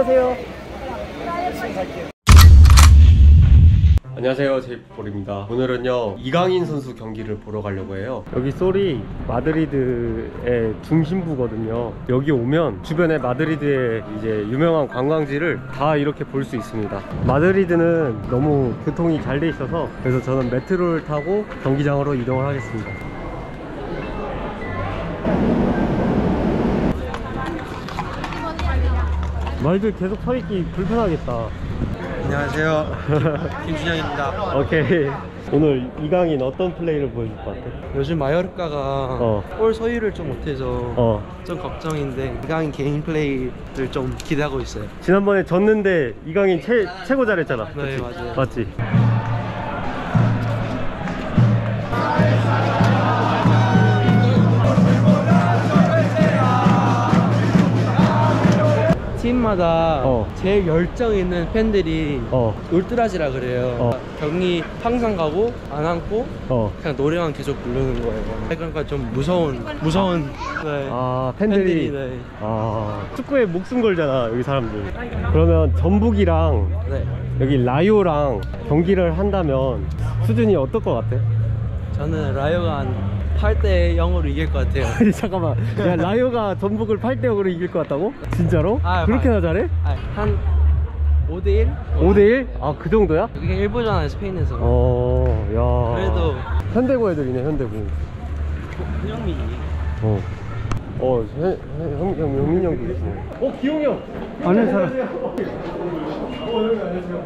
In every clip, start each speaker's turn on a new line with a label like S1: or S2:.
S1: 안녕하세요. 안녕하세요. 제이볼입니다. 오늘은요 이강인 선수 경기를 보러 가려고 해요. 여기 솔이 마드리드의 중심부거든요. 여기 오면 주변에 마드리드의 이제 유명한 관광지를 다 이렇게 볼 수 있습니다. 마드리드는 너무 교통이 잘 돼 있어서 그래서 저는 메트로를 타고 경기장으로 이동을 하겠습니다 말들 계속 서 있기 불편하겠다
S2: 안녕하세요. 김준영입니다.
S1: 오케이 오늘 이강인 어떤 플레이를 보여줄 것 같아?
S2: 요즘 마요르카가
S1: 어.
S2: 골 소유를 좀 못해서
S1: 어
S2: 좀 걱정인데 이강인 개인 플레이를 좀 기대하고 있어요.
S1: 지난번에 졌는데 이강인 최, 최고 잘했잖아
S2: 네? 맞아요.
S1: 맞지?
S2: 팀마다
S1: 어.
S2: 제일 열정 있는 팬들이
S1: 어
S2: 울트라지라 그래요.
S1: 어.
S2: 경기 항상 가고 안 앉고
S1: 어.
S2: 그냥 노래만 계속 부르는 거예요. 그러니까 좀 무서운 무서운 네.
S1: 아 팬들이,
S2: 팬들이 네.
S1: 아 축구에 목숨 걸잖아 여기 사람들 그러면 전북이랑
S2: 네.
S1: 여기 라이오랑 경기를 한다면 수준이 어떨 것 같아?
S2: 저는 라이오가 한 8대 0으로 이길 것 같아요.
S1: 아니 잠깐만 야 라이오가 전북을 8대 0으로 이길 것 같다고? 진짜로?
S2: 아,
S1: 그렇게나 잘해?
S2: 아, 한 5대 1?
S1: 5대 1? 아 그 정도야?
S2: 여기가 일부잖아요 스페인에서.
S1: 어, 야.
S2: 그래도
S1: 현대고 애들이네, 현대고.
S2: 현영민이.
S1: 어. 어, 현, 현, 형, 형, 영민 형도 계시네. 어, 기용이 형! 사람. 어, 형님, 안녕하세요.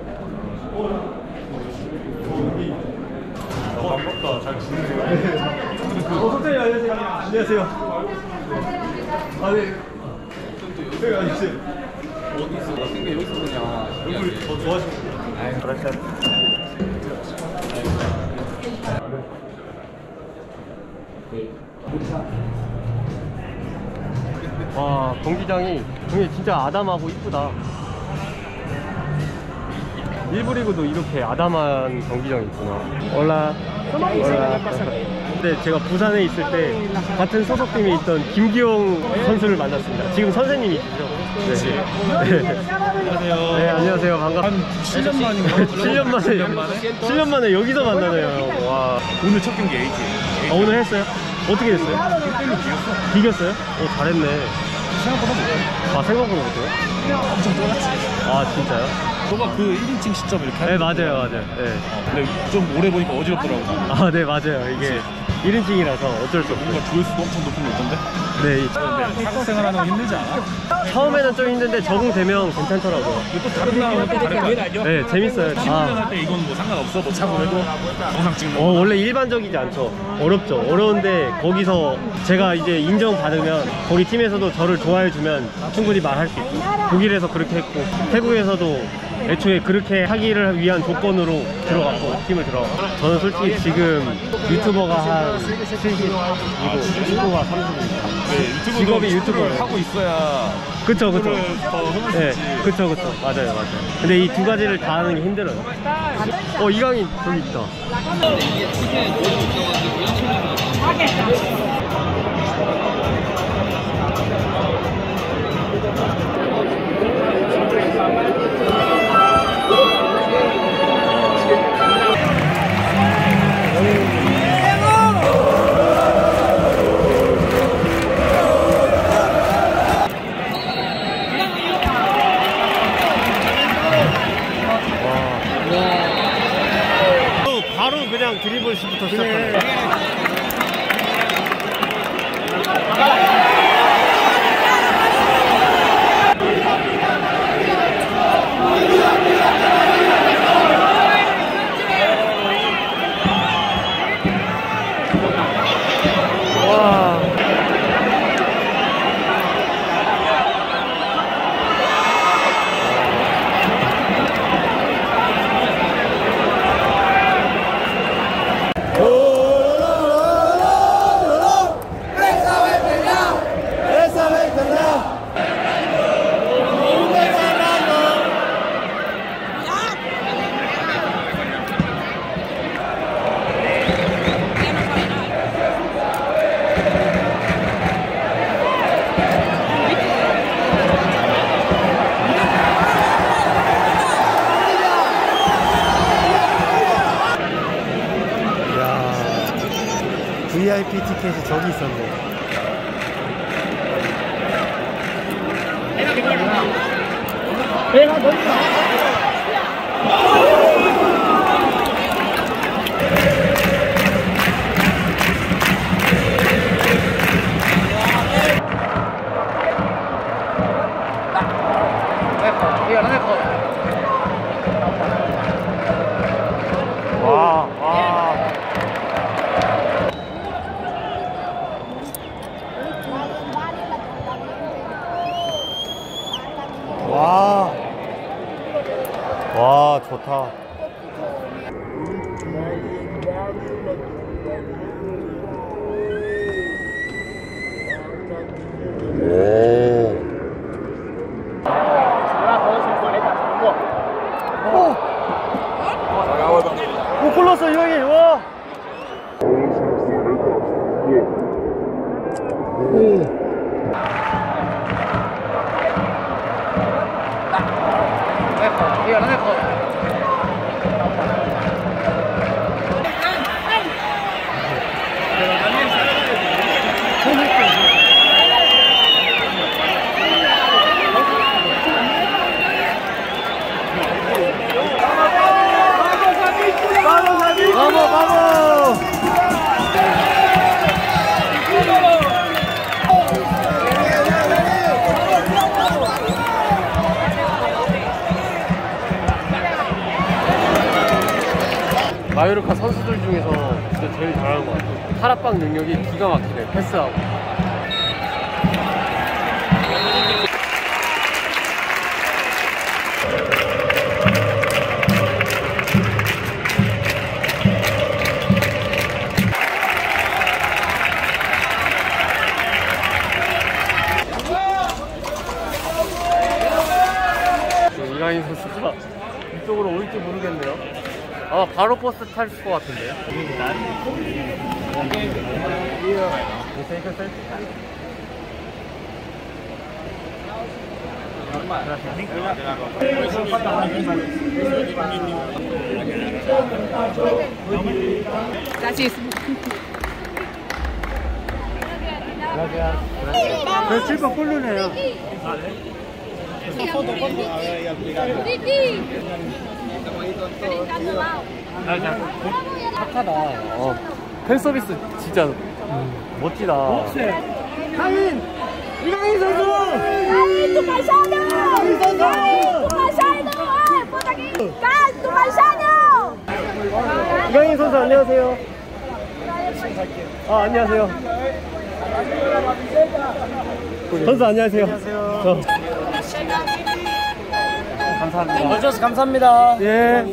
S1: 어, 반갑다. 잘 지내세요? 안녕하세요. 안녕하세요. 아, 네. 네, 안녕하세요. 어디 있어? 나 생각 여기서 그냥. 얼굴 더 좋아지는 아이, 그렇죠. 와 경기장이 경기 진짜 아담하고 이쁘다 일부 리그도 이렇게 아담한 경기장이 있구나 올라 올라 근데 제가 부산에 있을 때 같은 소속팀에 있던 김기용 선수를 만났습니다 지금 선생님이시죠? 네. 안녕하세요 네 안녕하세요 반갑습니다 한
S3: 7년 만인가?
S1: 7년 만에
S3: 7년 만에?
S1: 7년 만에 여기서 만나네요 와
S3: 오늘 첫 경기 AT.
S1: 아, 오늘 했어요? 어떻게 됐어요?
S3: 1대1로 비겼어.
S1: 비겼어요? 오 잘했네
S3: 생각보다 못해.
S1: 아 생각보다 못해요?
S3: 엄청 쫄았지.
S1: 아 진짜요?
S3: 너가 그 1인칭 시점 이렇게
S1: 네
S3: 하는
S1: 맞아요
S3: 거
S1: 맞아요 네.
S3: 근데 좀 오래 보니까 어지럽더라고.
S1: 아 네 맞아요 이게 1인칭이라서 어쩔 수 없어요
S3: 뭔가 조회수도 엄청 높은 거 있던데?
S1: 네
S3: 사국 생활 하는 거 힘들지 않아?
S1: 처음에는 좀 힘든데 적응되면 괜찮더라고요
S3: 근데 또 다른 나라는 또 다른 거 아니야?
S1: 네 재밌어요
S3: 팀
S1: 아,
S3: 훈련할 때 이건 뭐 상관없어? 뭐 차고 해도 영상 찍는
S1: 어,
S3: 거.
S1: 원래 일반적이지 않죠 어렵죠 어려운데 거기서 제가 이제 인정받으면 거기 팀에서도 저를 좋아해주면 충분히 말할 수 있고 독일에서 그렇게 했고 태국에서도 애초에 그렇게 하기를 위한 조건으로 들어갔고 팀을 들어갔고. 저는 솔직히 지금 유튜버가 한 70이고 축구가 30입니다.
S3: 네, 유튜브
S1: 직업이 유튜버예요.
S3: 하고 있어야
S1: 그쵸 그쵸. 네. 그쵸 그쵸. 맞아요 맞아요. 근데 이 두 가지를 다 하는 게 힘들어요. 어 이강인 저기 있다 VIP 티켓이 저기 있었네. 와, 와, 좋다. の猫いい 마요르카 선수들 중에서 진짜 제일 잘하는 것 같아요. 타락방 능력이 기가 막히네. 패스하고. 아 바로 버스 탈 것 같은데요. 저 칠바 꼴르네요. 착하다. 어, 팬 서비스 진짜 멋지다. 강인! 이강인 선수!
S4: Tucajano! Aí, Tucajano! Ai, puta aqui! Cai, Tucajano!
S1: 이강인 선수 안녕하세요. 아 안녕하세요. 선수 안녕하세요. 안녕하세요. 감사합니다.
S2: 와주셔서 감사합니다.
S1: 예.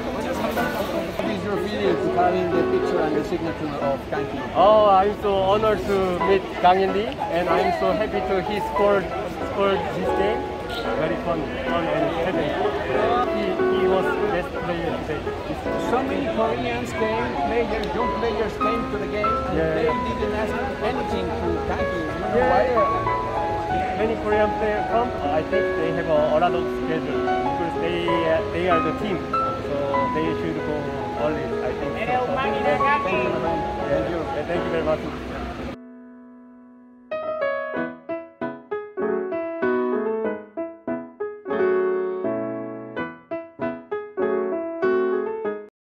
S2: What is your feeling to having the picture and the signature of Kanki?
S1: Oh, I'm so honored to meet Kang Indi, and I'm so happy to he scored scored this game. Very fun, fun and happy. He, he was best player today.
S5: So many Koreans came, players, young players came to the game and
S1: Yeah,
S5: they
S1: yeah.
S5: didn't ask anything to Kaki.
S1: yeah. Many Korean players come. I think they have a, a lot of schedule because they uh, they are the team, so they should go early. I think. So. Thank you. Thank you very much.